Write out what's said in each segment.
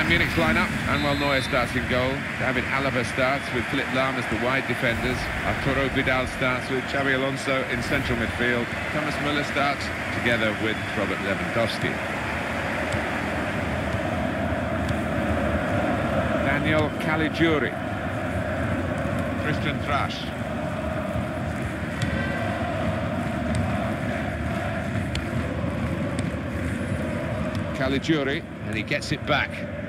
Bayern Munich's lineup. Manuel Neuer starts in goal. David Alaba starts with Philipp Lahm as the wide defenders. Arturo Vidal starts with Xabi Alonso in central midfield. Thomas Müller starts together with Robert Lewandowski. Daniel Caligiuri. Christian Träsch. Caligiuri, and he gets it back.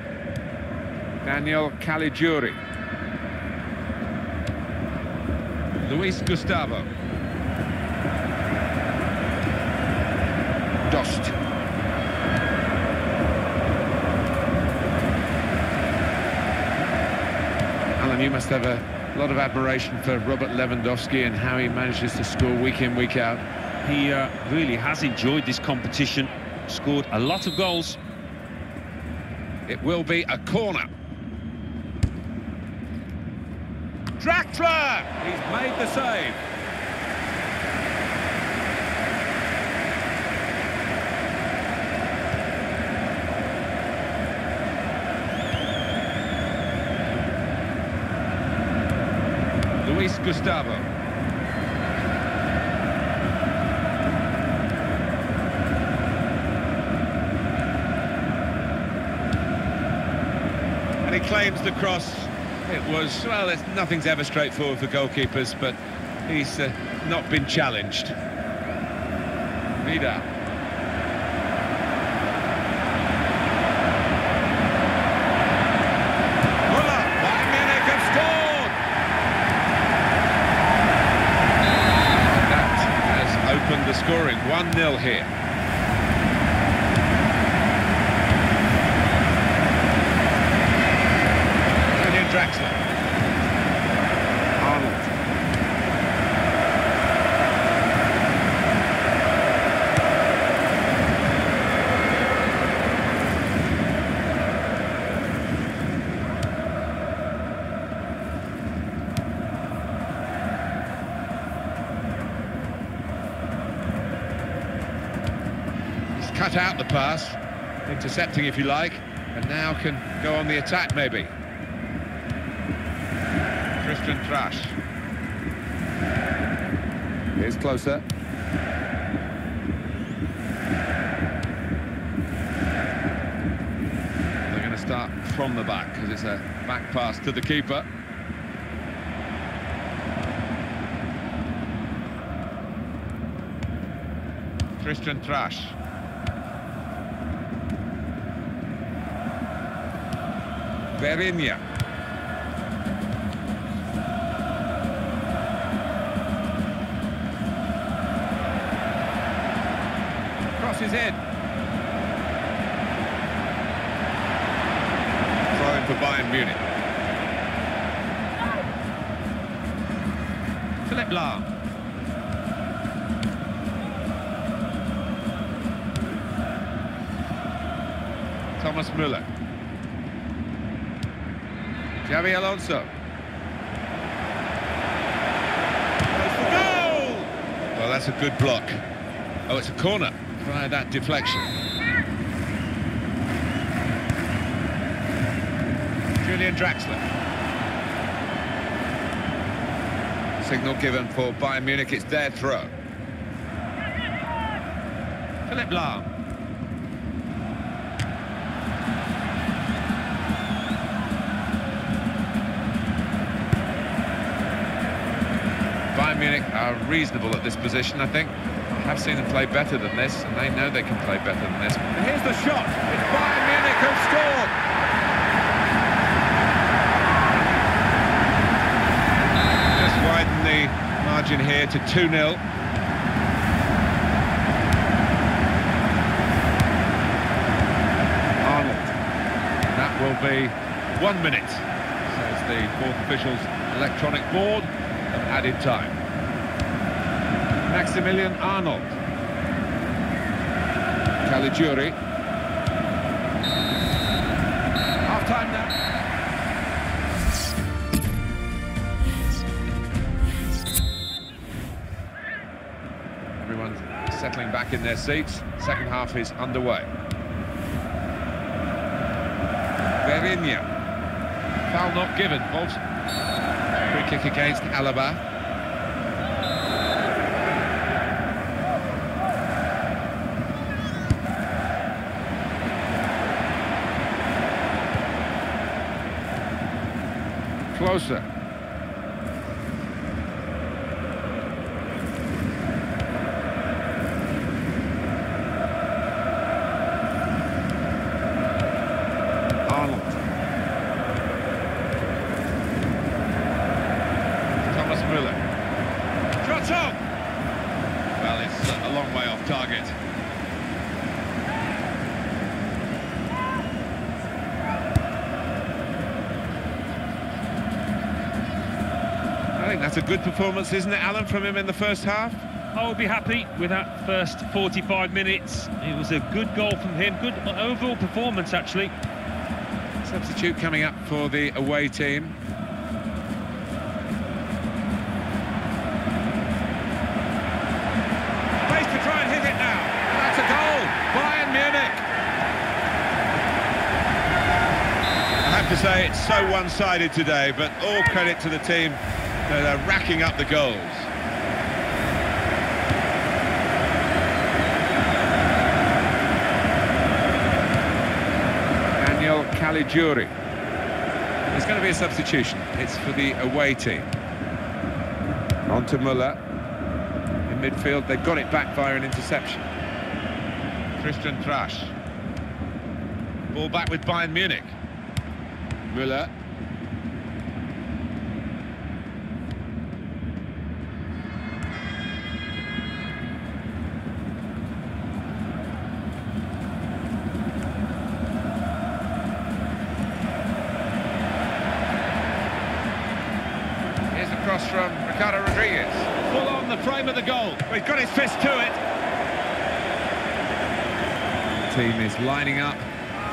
Daniel Caligiuri. Luiz Gustavo. Dost. Alan, you must have a lot of admiration for Robert Lewandowski and how he manages to score week in, week out. He uh, really has enjoyed this competition, scored a lot of goals. It will be a corner. Draxler! He's made the save. Luiz Gustavo. And he claims the cross. It was, well, nothing's ever straightforward for goalkeepers, but he's uh, not been challenged. Vida. That has opened the scoring, 1-0 here. Julian Draxler. Arnold. He's cut out the pass, intercepting if you like, and now can go on the attack maybe. Christian Träsch. Here's Klose. They're going to start from the back because it's a back pass to the keeper. Christian Träsch. Vieirinha. Crosses in. In for Bayern Munich. Philipp Lahm. Thomas Müller. Xabi Alonso. Goal! Well, that's a good block. Oh, it's a corner via that deflection. Julian Draxler. Signal given for Bayern Munich, it's their throw. Philipp Lahm. Bayern Munich are reasonable at this position, I think. I've seen them play better than this, and they know they can play better than this. And here's the shot. It's Bayern Munich who've scored. Just widen the margin here to 2-0. Arnold. That will be one minute, says the fourth official's electronic board of added time. Maximilian Arnold. Caligiuri. Half time now. Everyone's settling back in their seats. Second half is underway. Vieirinha. Foul not given. Free kick against Alaba. Closer. That's a good performance, isn't it, Alan, from him in the first half? I would be happy with that first 45 minutes. It was a good goal from him, good overall performance, actually. Substitute coming up for the away team. Place to try and hit it now. That's a goal. Bayern Munich. I have to say, it's so one-sided today, but all credit to the team they're racking up the goals. Daniel Caligiuri. There's going to be a substitution. It's for the away team. On to Müller. In midfield, they've got it back via an interception. Christian Träsch. Ball back with Bayern Munich. Müller from Ricardo Rodriguez. Full on the frame of the goal. he's got his fist to it. The team is lining up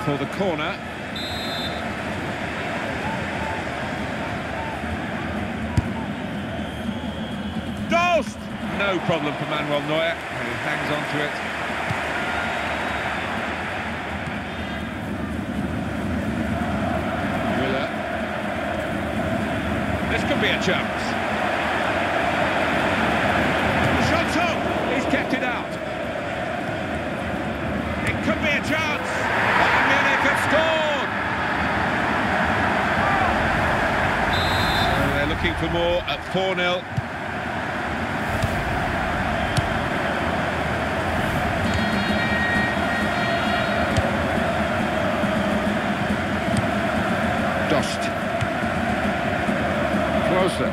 for the corner. Dost! No problem for Manuel Neuer. He hangs on to it. This could be a chance. Shot up! He's kept it out. It could be a chance. Bayern Munich have scored. So they're looking for more at 4-0. Dost Klose.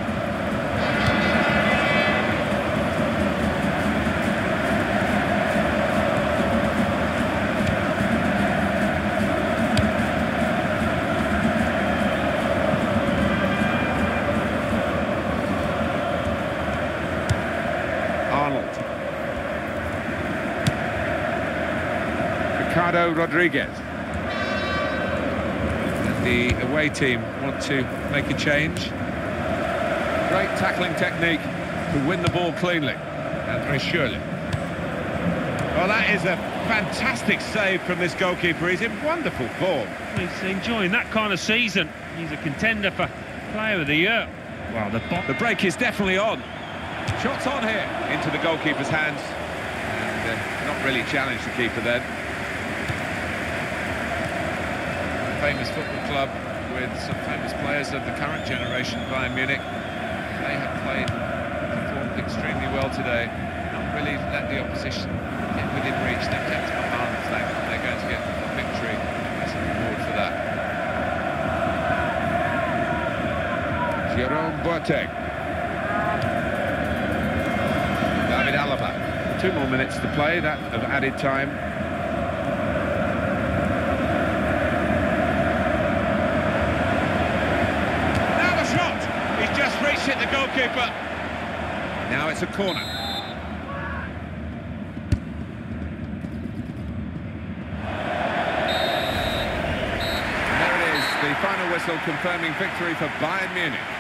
Arnold. Ricardo Rodriguez. And the away team want to make a change. Great tackling technique to win the ball cleanly and very surely. Well, that is a fantastic save from this goalkeeper. He's in wonderful form. He's enjoying that kind of season. He's a contender for Player of the Year. Well, the, the break is definitely on. Shots on here into the goalkeeper's hands. And uh, not really challenged the keeper then. Famous football club with some famous players of the current generation, Bayern Munich they have played, performed extremely well today. Not really let the opposition get within reach. They've kept them at arm's length. They're going to get a victory. That's a reward for that. Jerome Boateng. David Alaba. Two more minutes to play, that of added time. hit the goalkeeper. Now it's a corner. there it is, the final whistle confirming victory for Bayern Munich.